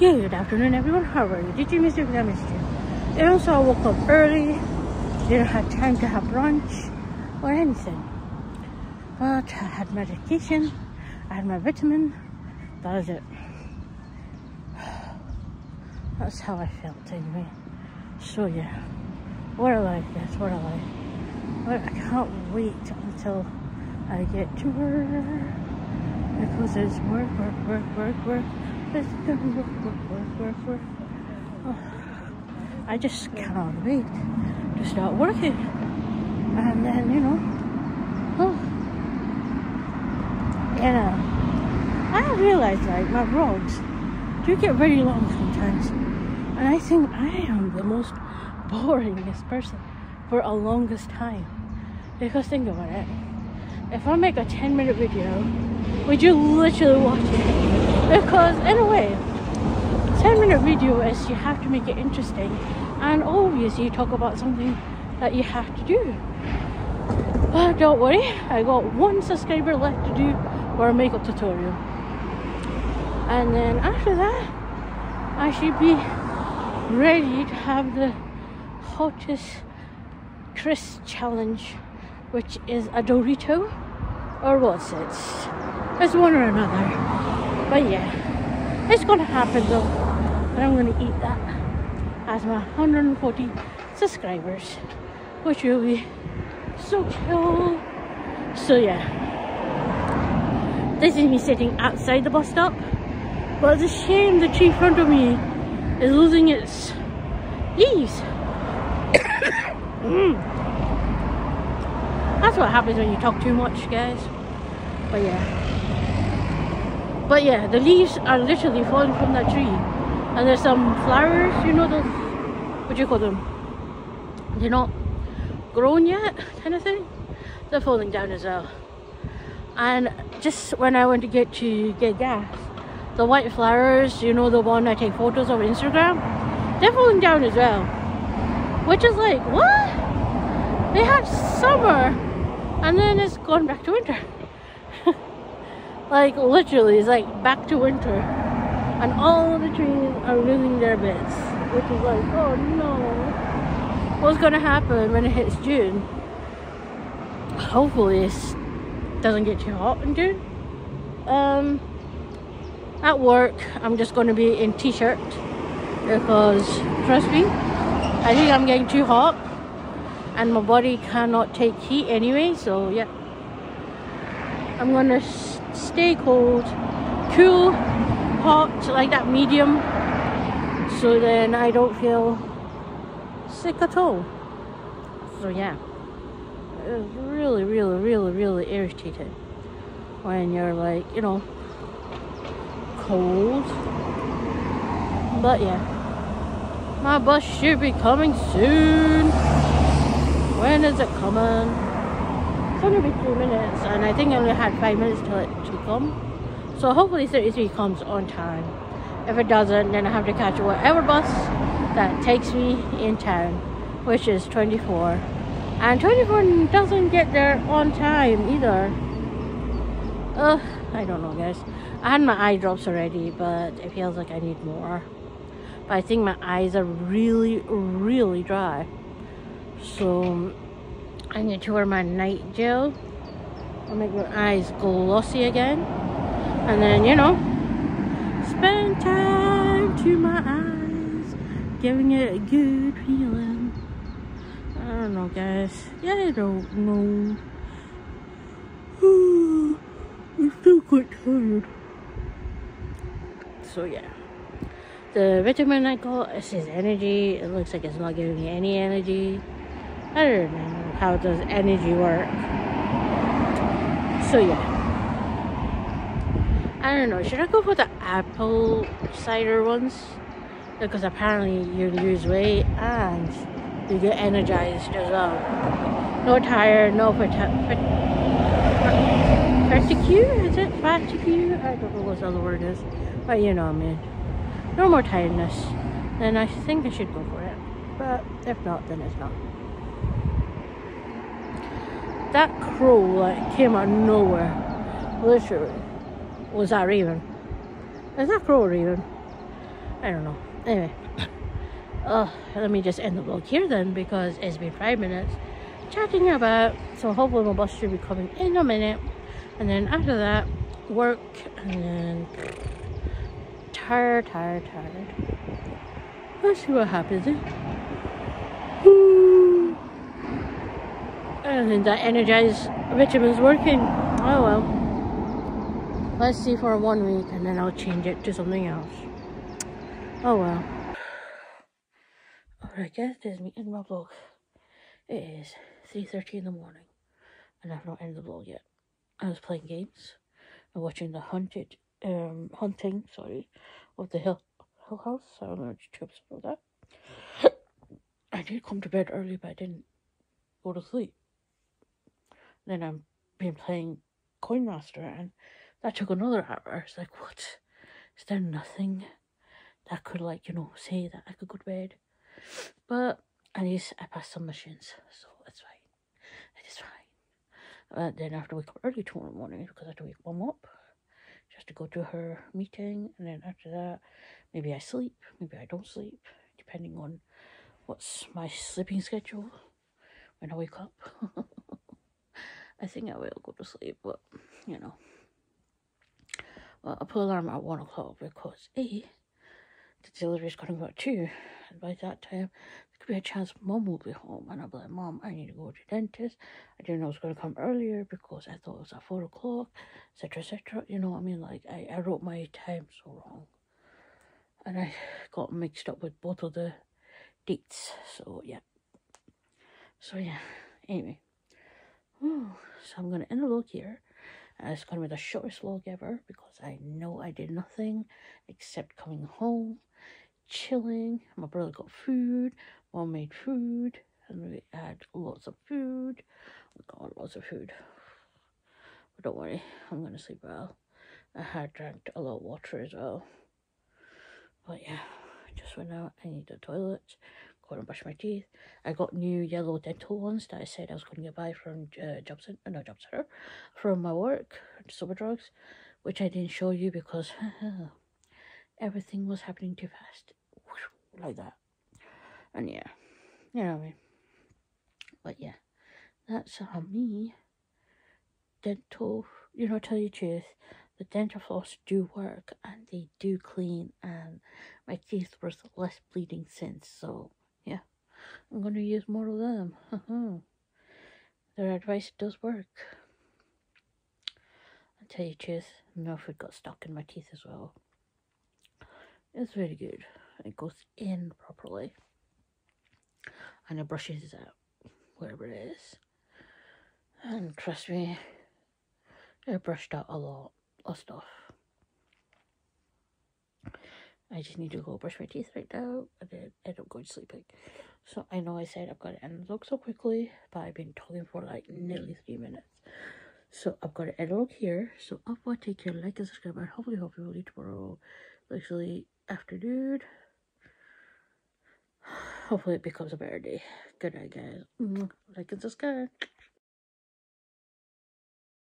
Good afternoon, everyone. How are you? Did you miss your I missed you? And also, I woke up early. Didn't have time to have brunch or anything. But I had medication. I had my vitamin. That was it. That's how I felt anyway. So yeah, what a life, guys. What a life. But I can't wait until I get to work because it's work, work, work, work, work. I just cannot wait to start working. And then, you know, oh, uh, I realized like my vlogs do get very long sometimes. And I think I am the most boringest person for a longest time. Because think about it. If I make a 10 minute video, would you literally watch it? Because in a way, 10 minute video is you have to make it interesting and always you talk about something that you have to do. But don't worry, I got one subscriber left to do for a makeup tutorial. And then after that, I should be ready to have the hottest crisp challenge, which is a Dorito or what's it? It's one or another. But yeah, it's gonna happen though. But I'm gonna eat that as my 140 subscribers, which will be so cool. So yeah, this is me sitting outside the bus stop. But it's a shame the tree in front of me is losing its leaves. mm. That's what happens when you talk too much, guys. But yeah. But yeah, the leaves are literally falling from that tree. And there's some flowers, you know those, what do you call them? They're not grown yet, kind of thing. They're falling down as well. And just when I went to get to get gas, the white flowers, you know the one I take photos of Instagram, they're falling down as well. Which is like, what? They had summer and then it's gone back to winter. Like literally, it's like back to winter. And all the trees are losing their bits. Which is like, oh no. What's gonna happen when it hits June? Hopefully it doesn't get too hot in June. Um, at work I'm just to be in t-shirt because trust me I think I'm getting too hot and my body cannot take heat anyway so yeah I'm gonna stay cold cool hot like that medium so then I don't feel sick at all so yeah it's really really really really irritating when you're like you know cold. But yeah. My bus should be coming soon. When is it coming? It's only be two minutes and I think I only had five minutes till it to come. So hopefully 33 comes on time. If it doesn't, then I have to catch whatever bus that takes me in town, which is 24. And 24 doesn't get there on time either. Ugh, I don't know guys. I had my eye drops already, but it feels like I need more. But I think my eyes are really, really dry. So I need to wear my night gel. I'll make my eyes glossy again. And then, you know, spend time to my eyes, giving it a good feeling. I don't know, guys. Yeah, I don't know. I'm still quite tired so yeah the vitamin I got is says energy it looks like it's not giving me any energy I don't know how does energy work so yeah I don't know should I go for the apple cider ones because apparently you lose weight and you get energized as well no tired no fatigue is it fatigue I don't know what the other word is but you know, what I mean, no more tiredness. Then I think I should go for it. But if not, then it's not. That crow like came out of nowhere. Literally. Was that Raven? Is that crow Raven? I don't know. Anyway, uh, let me just end the vlog here then because it's been five minutes chatting about. So hopefully my bus should be coming in a minute, and then after that, work, and then tired, tired, tired. Let's see what happens. Eh? And then that energized vitamin's working. Oh well. Let's see for one week and then I'll change it to something else. Oh well. Alright guys, there's me in my vlog. It is 3.30 in the morning and I've not ended the vlog yet. I was playing games and watching the hunted, um, hunting, sorry, of the Hill, Hill House. I don't know two episodes that. I did come to bed early but I didn't go to sleep. Then I've been playing Coin Master and that took another hour. It's like, what? Is there nothing that could, like, you know, say that I could go to bed? But at least I passed some missions, so it's fine. It is fine. Uh, then I have to wake up early tomorrow morning because I have to wake mom up. Has to go to her meeting, and then after that, maybe I sleep, maybe I don't sleep, depending on what's my sleeping schedule when I wake up. I think I will go to sleep, but you know. Well, I put alarm at one o'clock because A, the delivery is coming about two, and by that time there could be a chance mom will be home, and I'll be like, Mom, I need to go to the dentist. I didn't know I was going to come earlier because I thought it was at four o'clock, etc., etc. You know what I mean? Like I, I wrote my time so wrong, and I got mixed up with both of the dates. So yeah. So yeah. Anyway. So I'm going to end the vlog here. Uh, it's going to be the shortest vlog ever because I know I did nothing except coming home, chilling. My brother got food, mom made food, and we had lots of food. We got lots of food. But don't worry, I'm going to sleep well. I had drank a lot of water as well. But yeah, just went out. I need the toilet go and brush my teeth. I got new yellow dental ones that I said I was going to buy from uh, Jobson, uh, no Jobson, from my work, Superdrugs, which I didn't show you because everything was happening too fast, like that. And yeah, you know what I mean. But yeah, that's how me. Dental, you know, tell you the truth, the dental floss do work and they do clean and my teeth were less bleeding since so yeah, I'm going to use more of them. Uh-huh. Their advice does work. I'll tell you the truth, no food got stuck in my teeth as well. It's very good. It goes in properly. And it brushes out wherever it is. And trust me, it brushed out a lot of stuff. I just need to go brush my teeth right now and then end up going sleeping. So I know I said I've got to end the vlog so quickly, but I've been talking for like nearly three minutes. So I've got to end the vlog here. So I'll take care, like and subscribe, and hopefully, hopefully, we'll tomorrow, actually afternoon. Hopefully it becomes a better day. Good night, guys. Like and subscribe.